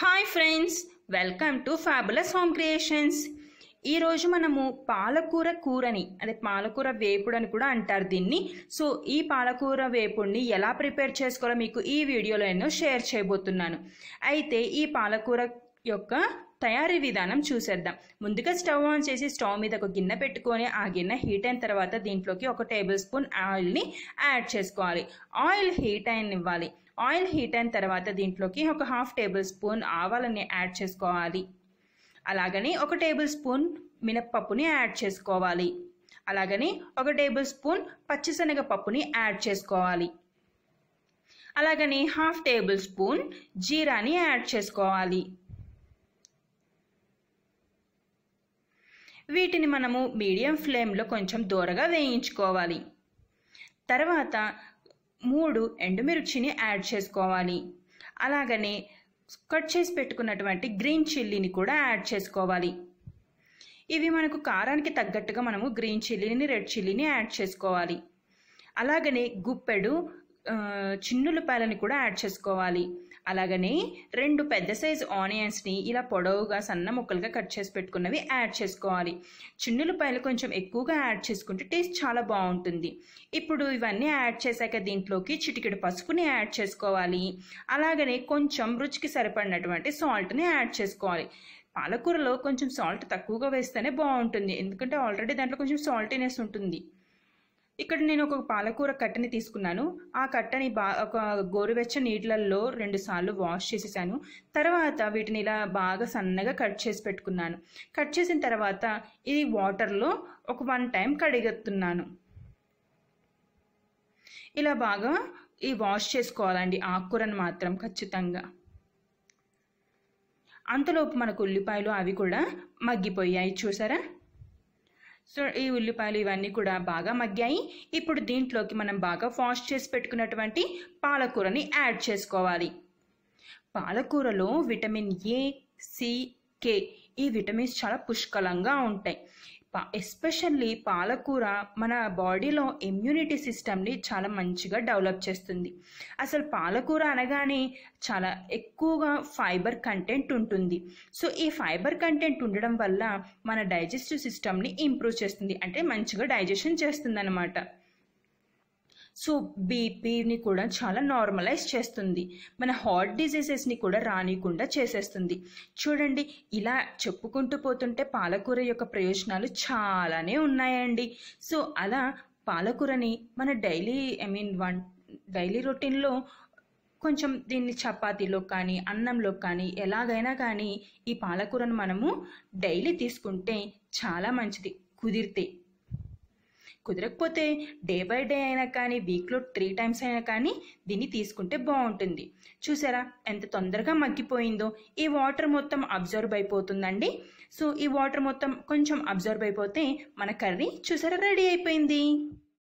Hi friends welcome to fabulous home creations. ఈరోజు మనము పాలకూర కూరని అదే పాలకూర వేపుడు అని కూడా అంటారు దీన్ని. సో ఈ పాలకూర వేపుడిని ఎలా ప్రిపేర్ చేసుకోవాలో మీకు ఈ వీడియోలో నేను షేర్ చేయబోతున్నాను. అయితే ఈ పాలకూర యొక్క తయారీ విధానం చూసేద్దాం. ముందుగా స్టవ్ ఆన్ చేసి స్టవ్ మీద ఒక గిన్నె పెట్టుకొని ఆ గిన్నె హీట్ అయిన తర్వాత దీంట్లోకి ఒక టేబుల్ స్పూన్ ఆయిల్ని యాడ్ చేసుకోవాలి. ఆయిల్ హీట్ అయినివ్వాలి ఆయిల్ హీట్ అయిన తర్వాత దీంట్లోకి ఒక హాఫ్ టేబుల్ స్పూన్ ఆవాలని యాడ్ చేసుకోవాలి. అలాగని ఒక టేబుల్ స్పూన్ మినప్పప్పుని యాడ్ చేసుకోవాలి. అలాగని ఒక టేబుల్ స్పూన్ పచ్చిశనగ పప్పుని యాడ్ చేసుకోవాలి. అలాగని హాఫ్ టేబుల్ స్పూన్ జీరాని యాడ్ చేసుకోవాలి. వీటిని మనము మీడియం ఫ్లేమ్లో కొంచెం దూరగా వేయించుకోవాలి. తర్వాత మూడు ఎండుమిర్చిని యాడ్ చేసుకోవాలి. అలాగనే కట్ చేసి పెట్టుకున్నటువంటి గ్రీన్ చిల్లీని కూడా యాడ్ చేసుకోవాలి. ఇవి మనకు కారానికి తగ్గట్టుగా మనము గ్రీన్ చిల్లీని రెడ్ చిల్లీని యాడ్ చేసుకోవాలి. అలాగనే గుప్పెడు చిన్నులపాయలని కూడా యాడ్ చేసుకోవాలి. అలాగనే రెండు పెద్ద సైజు ఆనియన్స్ని ఇలా పొడవుగా సన్న ముక్కలుగా కట్ చేసి పెట్టుకున్నవి యాడ్ చేసుకోవాలి. చిన్నులపాయలు కొంచెం ఎక్కువగా యాడ్ చేసుకుంటే టేస్ట్ చాలా బాగుంటుంది. ఇప్పుడు ఇవన్నీ యాడ్ చేశాక దీంట్లోకి చిటికెడు పసుపుని యాడ్ చేసుకోవాలి. అలాగనే కొంచెం రుచికి సరిపడినటువంటి సాల్ట్ని యాడ్ చేసుకోవాలి. పాలకూరలో కొంచెం సాల్ట్ తక్కువగా వేస్తేనే బాగుంటుంది. ఎందుకంటే ఆల్రెడీ దాంట్లో కొంచెం సాల్టీనెస్ ఉంటుంది. ఇక్కడ నేను ఒక పాలకూర కట్టని తీసుకున్నాను. ఆ కట్టని బా ఒక గోరువెచ్చ నీళ్ళల్లో రెండు సార్లు వాష్ చేసేసాను. తర్వాత వీటిని ఇలా బాగా సన్నగా కట్ చేసి పెట్టుకున్నాను. కట్ చేసిన తర్వాత ఇది వాటర్లో ఒక వన్ టైం కడిగెత్తున్నాను ఇలా బాగా ఈ వాష్ చేసుకోవాలండి ఆకుకూరను మాత్రం ఖచ్చితంగా. అంతలోపు మనకు ఉల్లిపాయలు అవి కూడా మగ్గిపోయాయి. చూసారా? సో ఈ ఉల్లిపాయలు ఇవన్నీ కూడా బాగా మగ్గాయి. ఇప్పుడు దీంట్లోకి మనం బాగా వాష్ చేసి పెట్టుకున్నటువంటి పాలకూరని యాడ్ చేసుకోవాలి. పాలకూరలో విటమిన్ ఏ సి కే ఈ విటమిన్స్ చాలా పుష్కలంగా ఉంటాయి. ఎస్పెషల్లీ పాలకూర మన బాడీలో ఇమ్యూనిటీ సిస్టమ్ని చాలా మంచిగా డెవలప్ చేస్తుంది. అసలు పాలకూర అనగానే చాలా ఎక్కువగా ఫైబర్ కంటెంట్ ఉంటుంది. సో ఈ ఫైబర్ కంటెంట్ ఉండడం వల్ల మన డైజెస్టివ్ సిస్టమ్ని ఇంప్రూవ్ చేస్తుంది. అంటే మంచిగా డైజెషన్ చేస్తుంది అనమాట సో బీపీని కూడా చాలా నార్మలైజ్ చేస్తుంది. మన హార్ట్ డిజీజెస్ని కూడా రానికుండా చేసేస్తుంది. చూడండి ఇలా చెప్పుకుంటూ పోతుంటే పాలకూర యొక్క ప్రయోజనాలు చాలానే ఉన్నాయండి. సో అలా పాలకూరని మన daily I mean one daily రొటీన్లో కొంచెం దీన్ని చపాతీలో కానీ అన్నంలో కానీ ఎలాగైనా కానీ ఈ పాలకూరను మనము డైలీ తీసుకుంటే చాలా మంచిది. కుదిరితే కుదరకపోతే డే బై డే అయినా కానీ వీక్లో త్రీ టైమ్స్ అయినా కానీ దీన్ని తీసుకుంటే బాగుంటుంది. చూసారా? ఎంత తొందరగా మగ్గిపోయిందో. ఈ వాటర్ మొత్తం అబ్జర్వ్ అయిపోతుందండి. సో ఈ వాటర్ మొత్తం కొంచెం అబ్జర్వ్ అయిపోతే మన కర్రీ చూసారా రెడీ అయిపోయింది.